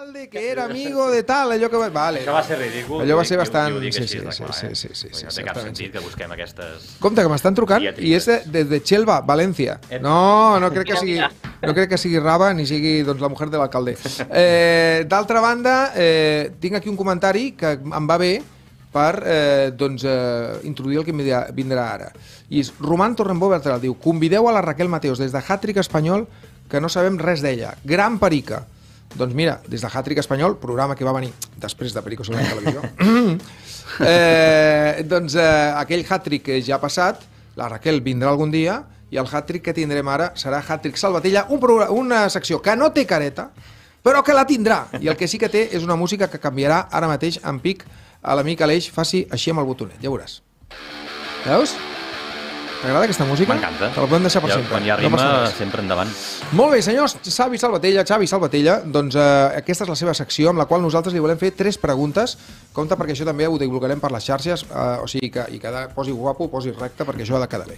alcalde que era amigo de tal, allò que va... Vale. Això va ser ridícul. Allò va ser bastant- ho dic sí, sí, de sí, sí, eh? sí, sí, sí, No té cap sentit que busquem aquestes... Compte, que m'estan trucant i és de, des de Chelva, València. Eh. No, no crec que sigui, no crec que sigui Raba ni sigui doncs, la mujer de l'alcalde. Eh, D'altra banda, eh, tinc aquí un comentari que em va bé per eh, doncs, eh, introduir el que vindrà ara. I és Roman Torrembó Bertral, diu Convideu a la Raquel Mateos des de Hàtric Espanyol que no sabem res d'ella. Gran perica. Doncs mira, des de Hàtric Espanyol, programa que va venir després de Perico en televisió, eh, doncs eh, aquell que ja ha passat, la Raquel vindrà algun dia, i el hat-trick que tindrem ara serà hat-trick Salvatella, un una secció que no té careta, però que la tindrà. I el que sí que té és una música que canviarà ara mateix en pic a l'amic Aleix faci així amb el botonet, ja veuràs. Veus? T'agrada aquesta música? M'encanta. Te la podem deixar per Ja, sempre. Quan hi ha No passa res. sempre endavant. Molt bé, senyors, Xavi Salvatella, Xavi Salvatella, doncs eh, aquesta és la seva secció amb la qual nosaltres li volem fer tres preguntes. Compte perquè això també ho divulgarem per les xarxes, eh, o sigui que, i de- posi guapo, posi recte, perquè això ha de quedar bé.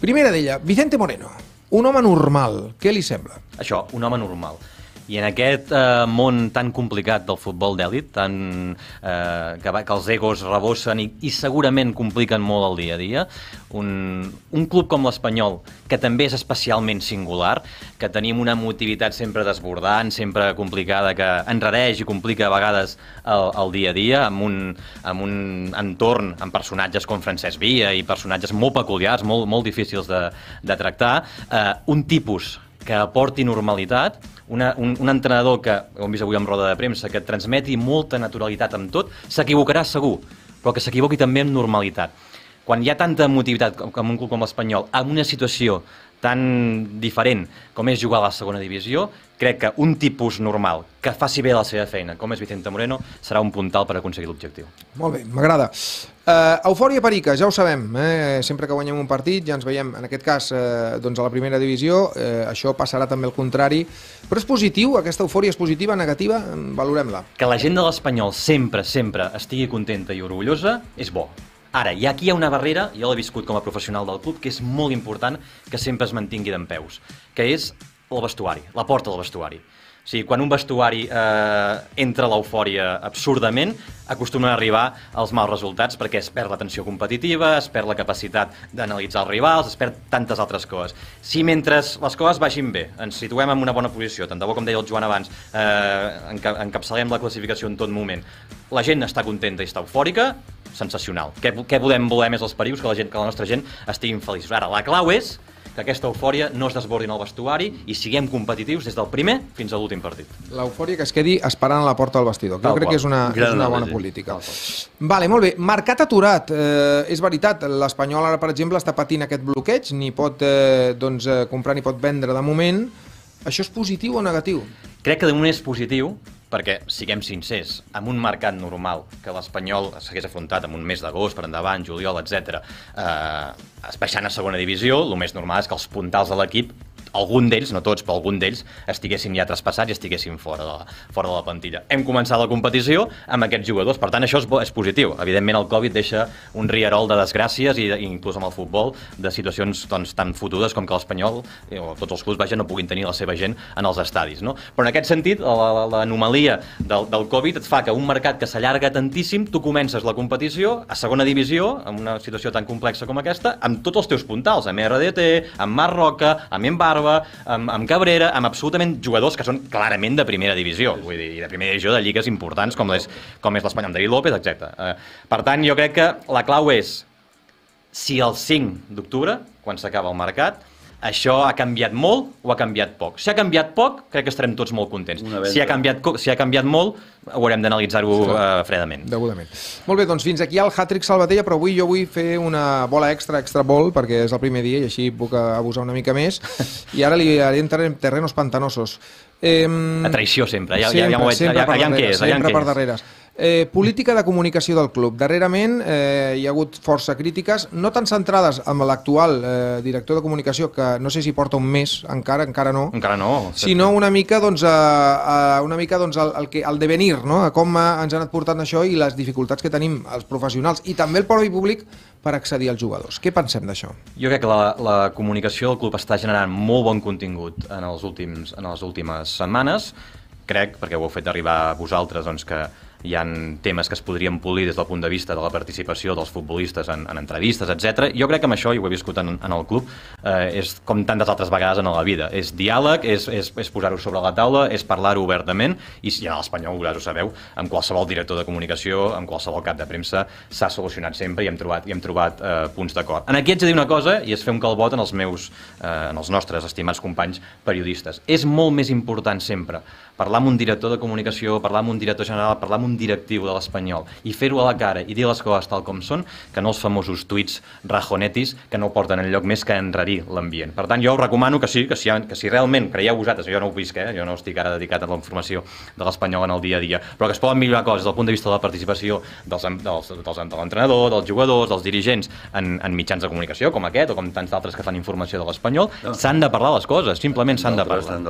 Primera d'ella, Vicente Moreno, un home normal, què li sembla? Això, un home normal. I en aquest eh, món tan complicat del futbol d'èlit, tan, eh, que, que els egos rebossen i, i segurament compliquen molt el dia a dia, un, un club com l'Espanyol, que també és especialment singular, que tenim una motivitat sempre desbordant, sempre complicada, que enrareix i complica a vegades el, el dia a dia, amb un, amb un entorn amb personatges com Francesc Villa i personatges molt peculiars, molt, molt difícils de, de tractar, eh, un tipus que aporti normalitat, una, un, un entrenador que, ho hem vist avui en roda de premsa, que et transmeti molta naturalitat amb tot, s'equivocarà segur, però que s'equivoqui també amb normalitat. Quan hi ha tanta emotivitat com, com un club com l'Espanyol, en una situació tan diferent com és jugar a la segona divisió, crec que un tipus normal que faci bé la seva feina, com és Vicente Moreno, serà un puntal per aconseguir l'objectiu. Molt bé, m'agrada. Uh, eufòria perica, ja ho sabem, eh? sempre que guanyem un partit ja ens veiem, en aquest cas, eh, doncs a la primera divisió, eh, això passarà també al contrari, però és positiu, aquesta eufòria és positiva, negativa, valorem-la. Que la gent de l'Espanyol sempre, sempre estigui contenta i orgullosa és bo. Ara, ha aquí hi ha una barrera, jo l'he viscut com a professional del club, que és molt important que sempre es mantingui d'en peus, que és el vestuari, la porta del vestuari. O sigui, quan un vestuari eh, entra l'eufòria absurdament, acostumen a arribar als mals resultats perquè es perd la tensió competitiva, es perd la capacitat d'analitzar els rivals, es perd tantes altres coses. Si mentre les coses vagin bé, ens situem en una bona posició, tant de bo com deia el Joan abans, eh, enca encapçalem la classificació en tot moment, la gent està contenta i està eufòrica, sensacional. Què, què volem voler més els perius? Que la, gent, que la nostra gent estigui feliços. Ara, la clau és que aquesta eufòria no es desbordi en el vestuari i siguem competitius des del primer fins a l'últim partit. L'eufòria que es quedi esperant a la porta del vestidor. que Jo Tal crec qual. que és una, Gran és una bona anàlisi. política. Vale, molt bé. Mercat aturat. Eh, és veritat, l'Espanyol ara, per exemple, està patint aquest bloqueig, ni pot eh, doncs, eh, comprar ni pot vendre de moment. Això és positiu o negatiu? Crec que de moment és positiu, perquè, siguem sincers, amb un mercat normal que l'Espanyol s'hagués afrontat amb un mes d'agost per endavant, juliol, etc, eh, baixant a segona divisió, el més normal és que els puntals de l'equip algun d'ells, no tots, però algun d'ells estiguessin ja traspassats i estiguessin fora de, la, fora de la plantilla. Hem començat la competició amb aquests jugadors, per tant això és, bo, és positiu. Evidentment el Covid deixa un rierol de desgràcies i, i inclús amb el futbol de situacions doncs, tan fotudes com que l'Espanyol eh, o tots els clubs vaja, no puguin tenir la seva gent en els estadis. No? Però en aquest sentit, la- la- l'anomalia del, del Covid et fa que un mercat que s'allarga tantíssim, tu comences la competició a segona divisió, en una situació tan complexa com aquesta, amb tots els teus puntals, amb RDT, amb Marc Roca, amb Embarba, amb, amb Cabrera, amb absolutament jugadors que són clarament de primera divisió, vull dir, de primera divisió de lligues importants com és, com és l'Espanyol, amb David López, etc. Eh, per tant, jo crec que la clau és si el 5 d'octubre, quan s'acaba el mercat, això ha canviat molt o ha canviat poc. Si ha canviat poc, crec que estarem tots molt contents. Si ha canviat, si ha canviat molt, haurem d'analitzar-ho uh, fredament. Degudament. Molt bé, doncs fins aquí el hat-trick Salvatella, però avui jo vull fer una bola extra, extra bol, perquè és el primer dia i així puc abusar una mica més. I ara li haré entrar en terrenos pantanosos. Eh, A traïció sempre, ja, ja, ja m'ho veig, sempre ja, per ja, darrere, què és, sempre què per és. Eh, política de comunicació del club. Darrerament eh, hi ha hagut força crítiques, no tan centrades amb l'actual eh, director de comunicació, que no sé si porta un mes, encara, encara no, Encara no. sinó una mica doncs, a, a, una mica doncs, el, el, que, el devenir, no? a com eh, ens han anat portant això i les dificultats que tenim els professionals i també el propi públic per accedir als jugadors. Què pensem d'això? Jo crec que la, la comunicació del club està generant molt bon contingut en, els últims, en les últimes setmanes. crec, perquè ho heu fet arribar a vosaltres, doncs, que hi han temes que es podrien polir des del punt de vista de la participació dels futbolistes en, en entrevistes, etc. Jo crec que amb això, i ho he viscut en, en el club, eh, és com tantes altres vegades en la vida. És diàleg, és, és, és posar-ho sobre la taula, és parlar-ho obertament, i si en l'Espanyol, vosaltres ho sabeu, amb qualsevol director de comunicació, amb qualsevol cap de premsa, s'ha solucionat sempre i hem trobat, i hem trobat eh, punts d'acord. En aquí haig de dir una cosa, i és fer un calbot en els meus, eh, en els nostres estimats companys periodistes. És molt més important sempre parlar amb un director de comunicació, parlar amb un director general, parlar amb un directiu de l'Espanyol i fer-ho a la cara i dir les coses tal com són, que no els famosos tuits rajonetis que no porten en lloc més que enrarir l'ambient. Per tant, jo us recomano que sí, que si, que si realment creieu vosaltres, jo no ho visc, eh? jo no estic ara dedicat a la informació de l'Espanyol en el dia a dia, però que es poden millorar coses des del punt de vista de la participació dels, dels, dels, de l'entrenador, dels jugadors, dels dirigents en, en mitjans de comunicació com aquest o com tants d'altres que fan informació de l'Espanyol, no. s'han de parlar les coses, simplement s'han de parlar.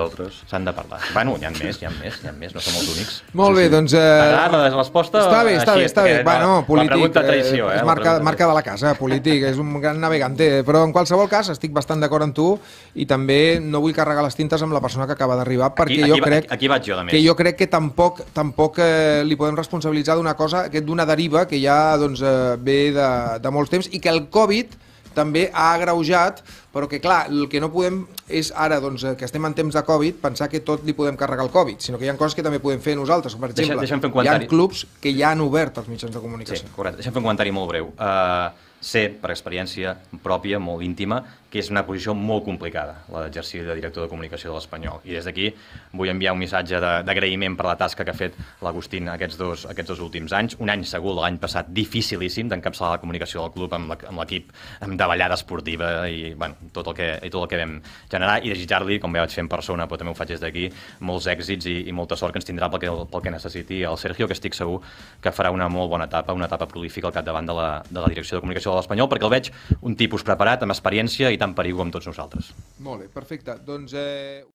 S'han de parlar. Bueno, hi ha més, hi ha més, hi ha més, no som els únics. Molt bé, doncs... Eh... T'agrada la resposta? Està bé, està bé, està bé. Bueno, polític, la pregunta traïció, eh? És marca, marca de la casa, polític, és un gran navegante, però en qualsevol cas estic bastant d'acord amb tu i també no vull carregar les tintes amb la persona que acaba d'arribar perquè aquí, jo aquí, crec aquí vaig jo, de més. que jo crec que tampoc tampoc eh, li podem responsabilitzar d'una cosa, d'una deriva que ja doncs, eh, ve de, de molts temps i que el Covid també ha agreujat, però que clar, el que no podem és ara, doncs, que estem en temps de Covid, pensar que tot li podem carregar el Covid, sinó que hi ha coses que també podem fer nosaltres. Per exemple, deixa, hi ha clubs que ja han obert els mitjans de comunicació. Sí, correcte. Deixa'm fer un comentari molt breu. Uh, sé, per experiència pròpia, molt íntima, que és una posició molt complicada, la d'exercir de director de comunicació de l'Espanyol. I des d'aquí vull enviar un missatge d'agraïment per la tasca que ha fet l'Agustín aquests, dos, aquests dos últims anys. Un any segur, l'any passat, dificilíssim d'encapçalar la comunicació del club amb l'equip amb davallada esportiva i, bueno, tot, el que, i tot el que vam generar i desitjar-li, com ja vaig fer en persona, però també ho faig des d'aquí, molts èxits i, i molta sort que ens tindrà pel que, pel que necessiti el Sergio, que estic segur que farà una molt bona etapa, una etapa prolífica al capdavant de la, de la direcció de comunicació de l'Espanyol, perquè el veig un tipus preparat, amb experiència i tan perigo com tots nosaltres. Molt bé, perfecte. Doncs... Eh...